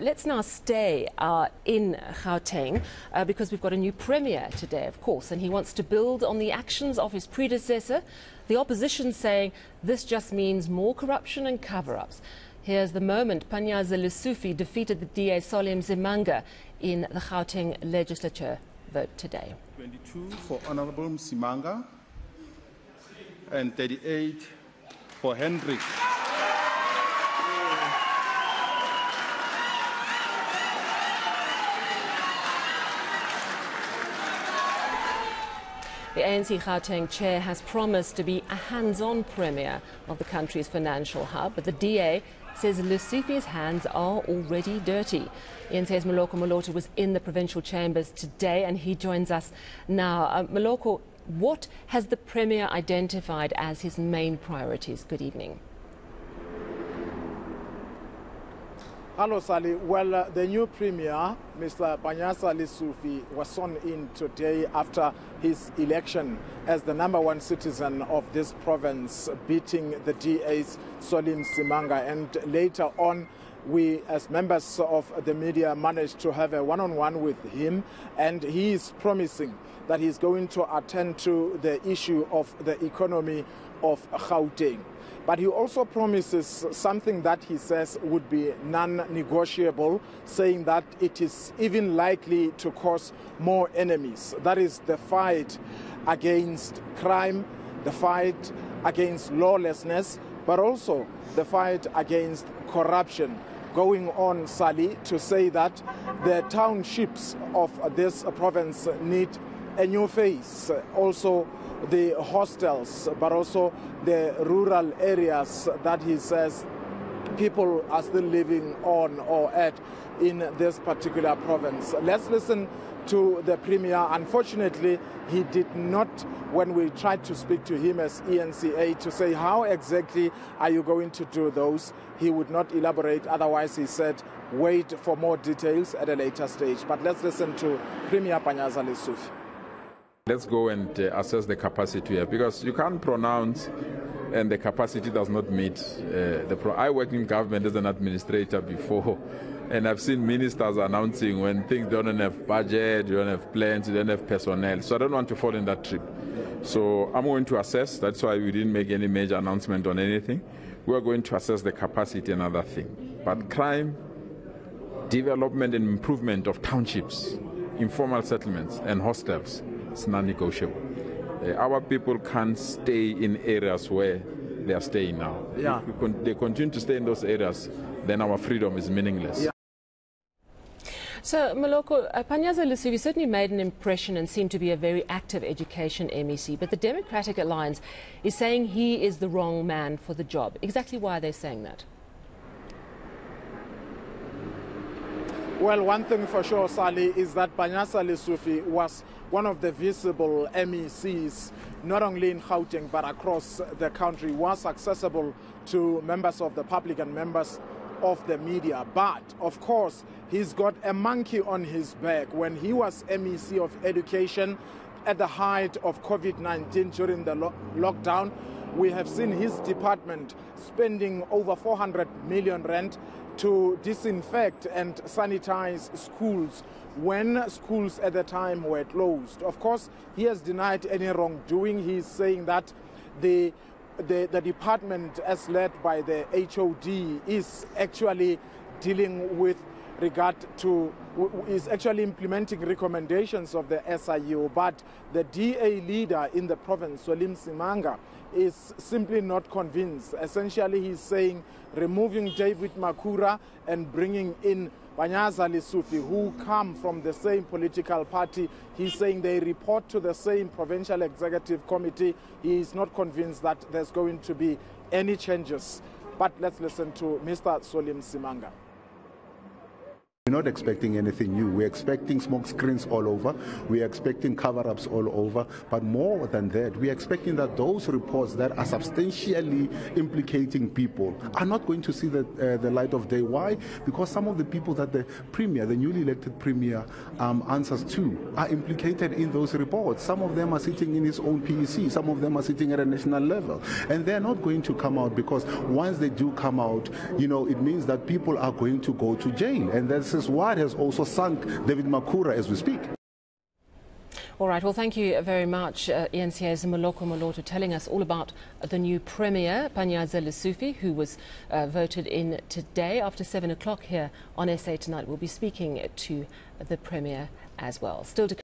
Let's now stay uh, in Gauteng uh, because we've got a new premier today, of course, and he wants to build on the actions of his predecessor. The opposition saying this just means more corruption and cover ups. Here's the moment Panyaza Lesufi defeated the DA Solly Msimanga in the Gauteng legislature vote today. 22 for Honorable Msimanga and 38 for Hendrik. The ANC Gauteng chair has promised to be a hands-on premier of the country's financial hub, but the DA says Lesufi's hands are already dirty. eNCA's Moloko Moloto was in the provincial chambers today and he joins us now. Uh, Moloko, what has the premier identified as his main priorities? Good evening. Hello, Sally. Well, uh, the new premier, Mr. Panyaza Lesufi, was sworn in today after his election as the number one citizen of this province, beating the DA's Solly Msimanga. And later on, we, as members of the media, managed to have a one on one with him, and he is promising that he's going to attend to the issue of the economy of Gauteng. But he also promises something that he says would be non negotiable, saying that it is even likely to cause more enemies. That is the fight against crime, the fight against lawlessness, but also the fight against corruption. Going on, Sally, to say that the townships of this province need a new face. Also, the hostels, but also the rural areas that he says people are still living on or at in this particular province. Let's listen to the premier. Unfortunately, he did not, when we tried to speak to him as ENCA to say how exactly are you going to do those, he would not elaborate. Otherwise, he said, wait for more details at a later stage. But let's listen to Premier Panyaza Lesufi. Let's go and uh, assess the capacity here because you can't pronounce and the capacity does not meet uh, the. Pro- I worked in government as an administrator before, and I've seen ministers announcing when things don't have budget, you don't have plans, you don't have personnel. So I don't want to fall in that trip. So I'm going to assess. That's why we didn't make any major announcement on anything. We're going to assess the capacity and other thing. But crime, development and improvement of townships, informal settlements, and hostels it's non-negotiable. Uh, our people can't stay in areas where they are staying now. Yeah. If con- they continue to stay in those areas, then our freedom is meaningless. Yeah. So, Moloko, uh, Panyaza Lesufi certainly made an impression and seemed to be a very active education MEC, but the Democratic Alliance is saying he is the wrong man for the job. Exactly why are they saying that? Well, one thing for sure, Sally, is that Panyaza Lesufi was one of the visible MECs, not only in Gauteng but across the country, was accessible to members of the public and members of the media. But, of course, he's got a monkey on his back. When he was MEC of Education at the height of COVID 19 during the lo- lockdown, we have seen his department spending over 400 million rand to disinfect and sanitize schools when schools at the time were closed. Of course, he has denied any wrongdoing. He is saying that the the, the department, as led by the HOD, is actually dealing with regard to is actually implementing recommendations of the SIU, but the DA leader in the province, Solly Msimanga, is simply not convinced. Essentially, he's saying removing David Makhura and bringing in Panyaza Lesufi, who come from the same political party. He's saying they report to the same provincial executive committee. He is not convinced that there's going to be any changes. But let's listen to Mr. Solly Msimanga. not expecting anything new. We're expecting smoke screens all over. We're expecting cover ups all over. But more than that, we're expecting that those reports that are substantially implicating people are not going to see the, uh, the light of day. Why? Because some of the people that the Premier, the newly elected Premier, um, answers to are implicated in those reports. Some of them are sitting in his own PEC, some of them are sitting at a national level. And they're not going to come out because once they do come out, you know, it means that people are going to go to jail. And this is what has also sunk David Makhura as we speak. All right, well, thank you very much, uh, ENCA's Moloko Moloto, telling us all about the new Premier, Panyaza Lesufi, who was uh, voted in today after 7 o'clock here on SA Tonight. We'll be speaking to the Premier as well. Still to